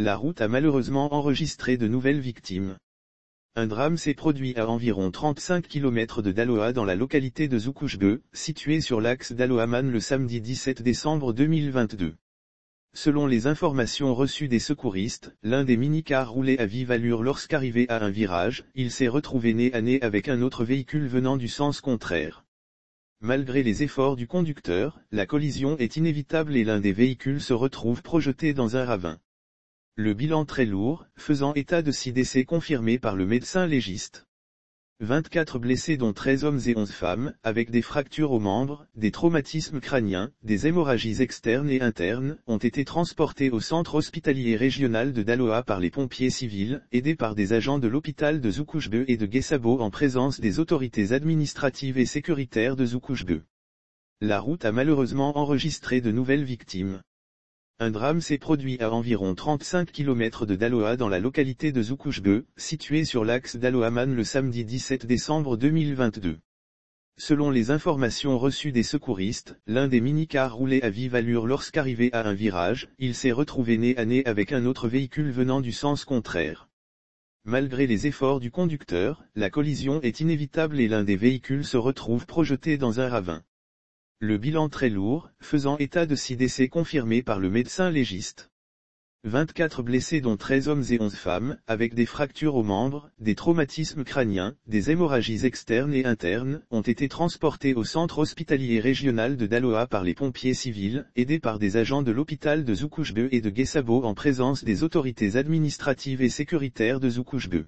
La route a malheureusement enregistré de nouvelles victimes. Un drame s'est produit à environ 35 km de Daloa dans la localité de Zoukouchbe, située sur l'axe Daloaman le samedi 17 décembre 2022. Selon les informations reçues des secouristes, l'un des mini-cars roulait à vive allure lorsqu'arrivé à un virage, il s'est retrouvé nez à nez avec un autre véhicule venant du sens contraire. Malgré les efforts du conducteur, la collision est inévitable et l'un des véhicules se retrouve projeté dans un ravin. Le bilan très lourd, faisant état de six décès confirmés par le médecin légiste. 24 blessés dont 13 hommes et 11 femmes, avec des fractures aux membres, des traumatismes crâniens, des hémorragies externes et internes, ont été transportés au centre hospitalier régional de Daloa par les pompiers civils, aidés par des agents de l'hôpital de Zoukouchbe et de Guessabo en présence des autorités administratives et sécuritaires de Zoukouchbe. La route a malheureusement enregistré de nouvelles victimes. Un drame s'est produit à environ 35 km de Daloa dans la localité de Zoukouchbe, située sur l'axe Daloaman le samedi 17 décembre 2022. Selon les informations reçues des secouristes, l'un des mini-cars roulait à vive allure lorsqu'arrivé à un virage, il s'est retrouvé nez à nez avec un autre véhicule venant du sens contraire. Malgré les efforts du conducteur, la collision est inévitable et l'un des véhicules se retrouve projeté dans un ravin. Le bilan très lourd, faisant état de six décès confirmés par le médecin légiste. 24 blessés dont 13 hommes et 11 femmes, avec des fractures aux membres, des traumatismes crâniens, des hémorragies externes et internes, ont été transportés au centre hospitalier régional de Daloa par les pompiers civils, aidés par des agents de l'hôpital de Zoukouchbe et de Guessabo en présence des autorités administratives et sécuritaires de Zoukouchbe.